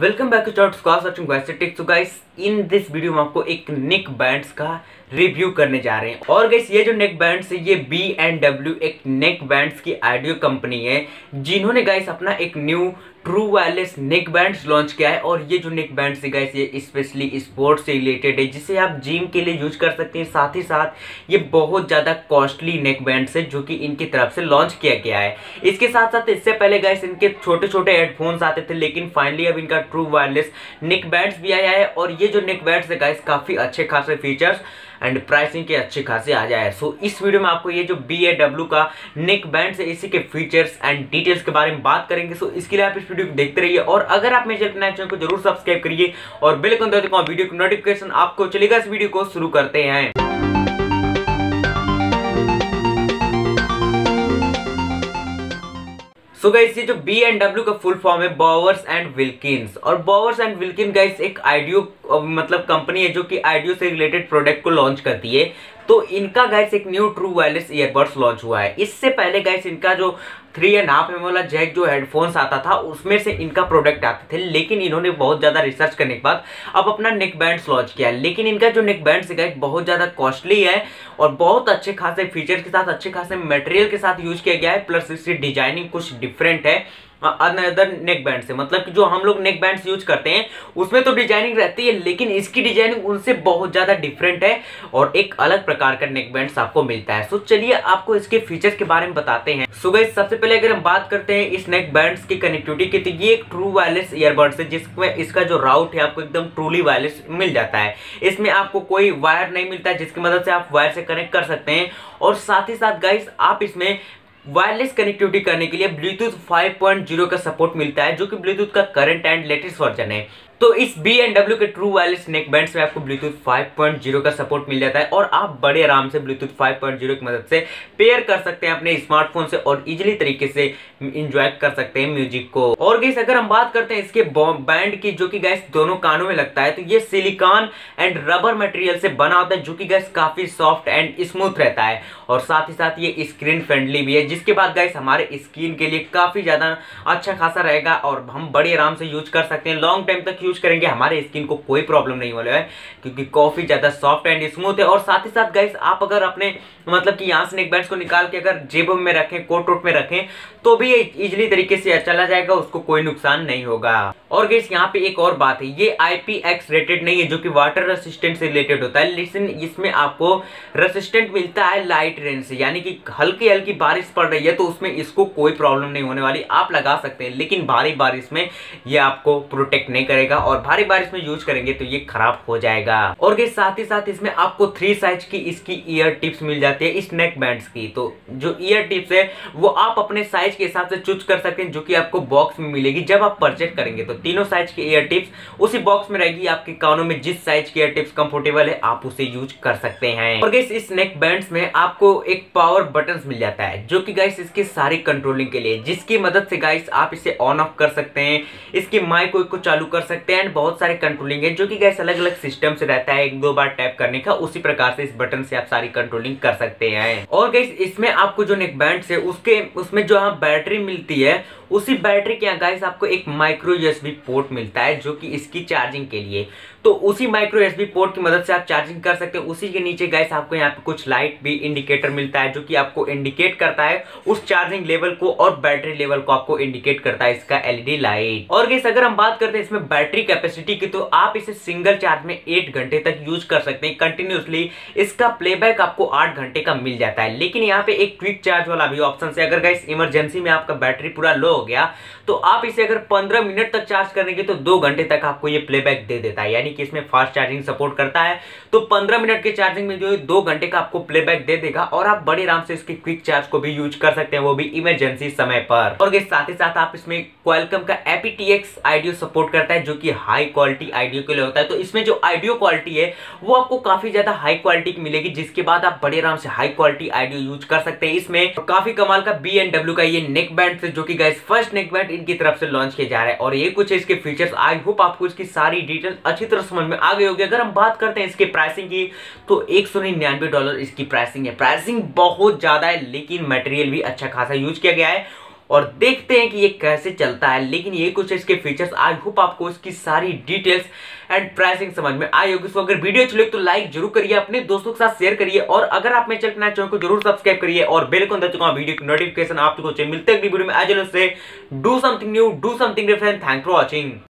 Welcome back to चॉट्स so guys in this video में आपको एक नेक बैंड्स का रिव्यू करने जा रहे हैं। और गाइस ये जो नेक बैंड्स है, ये बी एंड डब्ल्यू एक नेक बैंड्स की आइडियो कंपनी है, जिन्होंने गाइस अपना एक new true wireless neckbands launch किया है और ये जो नेक बैंड्स है ये स्पेशली स्पोर्ट्स से रिलेटेड है, जिसे आप जिम के लिए यूज़ कर सकते हैं। साथ ही साथ, ये बहुत ज़्यादा कॉस्टली नेक बैंड्स है जो कि इनकी तरफ़ से लॉन्च किया गया है। इसके साथ साथ इससे पहले गाइस इनके छोटे छोटे हेडफोन्स आते थे, लेकिन फाइनली अब इनका ट्रू वायरलेस नेक बैंड्स भी आया है और ये जो नेक बैंड्स है गाइस काफ़ी अच्छे खासे फीचर्स एंड प्राइसिंग के अच्छे खासे आ जाए। सो so, इस वीडियो में आपको ये जो बी का नेक बैंड है इसी के फीचर्स एंड डिटेल्स के बारे में बात करेंगे। सो so, इसके लिए आप इस वीडियो को देखते रहिए और अगर आप मेरे चैनल को ज़रूर सब्सक्राइब करिए और बिल्कुल वीडियो की नोटिफिकेशन आपको चलेगा। इस वीडियो को शुरू करते हैं। सो गाइस ये जो बी एंड डब्ल्यू का फुल फॉर्म है बॉवर्स एंड विल्किंस और बॉवर्स एंड विल्किन गाइस एक आइडियो मतलब कंपनी है जो कि आइडियो से रिलेटेड प्रोडक्ट को लॉन्च करती है। तो इनका गाइस एक new true wireless earbuds launch हुआ है। इससे पहले गाइस इनका जो थ्री एंड हाफ़ एम वाला जैक जो हेडफोन्स आता था, उसमें से इनका प्रोडक्ट आते थे, लेकिन इन्होंने बहुत ज़्यादा रिसर्च करने के बाद अब अपना नेक बैंड्स लॉन्च किया है। लेकिन इनका जो नेक बैंड्स है बहुत ज़्यादा कॉस्टली है और बहुत अच्छे खासे फीचर के साथ, अच्छे खासे मटेरियल के साथ यूज़ किया गया है प्लस इसकी डिज़ाइनिंग कुछ डिफरेंट है। अनदर नेक बैंड से। मतलब कि जो हम लोग नेक बैंड यूज़ करते हैं, उसमें तो डिज़ाइनिंग रहती है, लेकिन इसकी डिज़ाइनिंग उनसे बहुत ज़्यादा डिफरेंट है और एक अलग प्रकार का नेक बैंड आपको मिलता है। सो चलिए आपको इसके फीचर्स के बारे में बताते हैं। सो गई सबसे पहले अगर हम बात करते हैं इस नेक बैंड की कनेक्टिविटी की तो ये एक ट्रू वायरलेस ईयरबड्स है, जिसमें इसका जो राउट है, आपको एकदम ट्रूली वायरलेस मिल जाता है। इसमें आपको कोई वायर नहीं मिलता है जिसकी मदद से आप वायर से कनेक्ट कर सकते हैं। और साथ ही साथ गाइस आप इसमें वायरलेस कनेक्टिविटी करने के लिए ब्लूटूथ 5.0 का सपोर्ट मिलता है, जो कि ब्लूटूथ का करंट एंड लेटेस्ट वर्जन है। तो इस बी एंड डब्ल्यू के ट्रू वायरलेस नेक बैंड में आपको ब्लूटूथ 5.0 का सपोर्ट मिल जाता है और आप बड़े आराम से ब्लूटूथ 5.0 की मदद से पेयर कर सकते हैं अपने स्मार्टफ़ोन से और इजिली तरीके से इंजॉय कर सकते हैं म्यूज़िक को। और गैस अगर हम बात करते हैं इसके बैंड की, जो कि गैस दोनों कानों में लगता है तो ये सिलिकॉन एंड रबर मटेरियल से बना होता है, जो कि गैस काफ़ी सॉफ्ट एंड स्मूथ रहता है। और साथ ही साथ ये स्क्रीन फ्रेंडली भी है, जिसके बाद गैस हमारे स्किन के लिए काफ़ी ज़्यादा अच्छा खासा रहेगा और हम बड़े आराम से यूज़ कर सकते हैं। लॉन्ग टाइम तक यूज़ करेंगे, हमारे स्किन को कोई प्रॉब्लम नहीं होने है, क्योंकि कॉफ़ी ज़्यादा सॉफ्ट एंड स्मूथ है। और साथ ही साथ गाइस आप अगर अपने मतलब कि यहाँ से नेक बैंड को निकाल के अगर जेब में रखें कोट वोट में रखें तो भी ये इजिली तरीके से चला जाएगा, उसको कोई नुकसान नहीं होगा। और गैस यहाँ पे एक और बात है, ये IPX रेटेड नहीं है, जो कि वाटर रेसिस्टेंट से रिलेटेड होता है। लेकिन इसमें आपको रेसिस्टेंट मिलता है लाइट रेन से, यानी कि हल्की हल्की बारिश पड़ रही है तो उसमें इसको कोई प्रॉब्लम नहीं होने वाली। आप लगा सकते हैं, लेकिन भारी बारिश में ये आपको प्रोटेक्ट नहीं करेगा, और भारी बारिश में यूज़ करेंगे तो ये खराब हो जाएगा। और गैस साथ ही साथ इसमें आपको थ्री साइज़ की इसकी ईयर टिप्स मिल जाती है, इस नेक बैंड की। तो जो ईयर टिप्स है, वो आप अपने साइज़ के हिसाब से चूज़ कर सकते हैं, जो कि आपको बॉक्स में मिलेगी, जब आप परचेज करेंगे तो। तीनों साइज़ के ईयर टिप्स उसी बॉक्स में रहेगी आपके कानों में जिस साइज़ के ईयर टिप्स कंफर्टेबल है, आप उसे यूज़ कर सकते हैं। और गैस इस नेक बैंड्स में आपको एक पावर बटन मिल जाता है, जो की गाइस इसके सारी कंट्रोलिंग के लिए, जिसकी मदद से गाइस आप इसे ऑन ऑफ़ कर सकते हैं, इसकी माइक को चालू कर सकते हैं एंड बहुत सारे कंट्रोलिंग है, जो कि गैस अलग अलग सिस्टम से रहता है, एक दो बार टैप करने का, उसी प्रकार से इस बटन से आप सारी कंट्रोलिंग कर सकते हैं। और गैस इसमें आपको जो नेक बैंड है, उसके, उसमें जो हाँ बैटरी मिलती है, उसी बैटरी के यहाँ गाइस आपको एक माइक्रो यूएसबी पोर्ट मिलता है, जो कि इसकी चार्जिंग के लिए। तो उसी माइक्रो यूएसबी पोर्ट की मदद से आप चार्जिंग कर सकते हैं। उसी के नीचे गाइस आपको यहाँ पे कुछ लाइट भी इंडिकेटर मिलता है, जो कि आपको इंडिकेट करता है उस चार्जिंग लेवल को और बैटरी लेवल को आपको इंडिकेट करता है इसका एलईडी लाइट और गैस अगर हम बात करते हैं इसमें बैटरी कैपेसिटी की तो आप इसे सिंगल चार्ज में एट घंटे तक यूज़ कर सकते हैं। कंटिन्यूसली इसका प्लेबैक आपको आठ घंटे का मिल जाता है। लेकिन यहाँ पे एक क्विक चार्ज वाला भी ऑप्शन से अगर गाइस इमरजेंसी में आपका बैटरी पूरा लो हो गया तो आप इसे अगर 15 मिनट तक चार्ज करेंगे तो दो घंटे तक आपको ये प्लेबैक दे देता है। यानी कि इसमें फास्ट चार्जिंग सपोर्ट करता है। तो 15 मिनट के चार्जिंग में जो है, दो घंटे का आपको प्लेबैक दे देगा और आप बड़े आराम से इसके क्विक चार्ज को भी यूज़ कर सकते हैं, वो भी इमरजेंसी समय पर। और साथ ही साथ आप इसमें क्वेलकम का एपीटीएक्स आइडियो सपोर्ट करता है, जो कि हाई क्वालिटी आइडियो के लिए होता है। तो इसमें जो आइडियो क्वालिटी है, वो आपको काफ़ी ज़्यादा हाई क्वालिटी की मिलेगी, जिसके बाद आप बड़े आराम से हाई क्वालिटी आइडियो यूज़ कर सकते हैं। इसमें काफ़ी कमाल का बी का ये नेक बैंड जो कि गाइस फ़र्स्ट नेक बैंड इनकी तरफ़ से लॉन्च किया जा रहा है। और ये कुछ इसके फीचर्स आई होप आपको इसकी सारी डिटेल अच्छी तरह समझ में आ गई होगी। अगर हम बात करते हैं इसके प्राइसिंग की तो एक डॉलर इसकी प्राइसिंग है। प्राइसिंग बहुत ज़्यादा है, लेकिन मटेरियल भी अच्छा खासा यूज़ किया गया है। और देखते हैं कि ये कैसे चलता है, लेकिन ये कुछ इसके फीचर्स आई होप आपको इसकी सारी डिटेल्स एंड प्राइसिंग समझ में आई होगी। अगर वीडियो अच्छी लगे तो लाइक ज़रूर करिए, अपने दोस्तों के साथ शेयर करिए और अगर आप मेरे चैनल चैनल तो ज़रूर सब्सक्राइब करिए और बेल को दे चुका वीडियो की नोटिफिकेशन आपको मिलते हैं do something new do something different thank for watching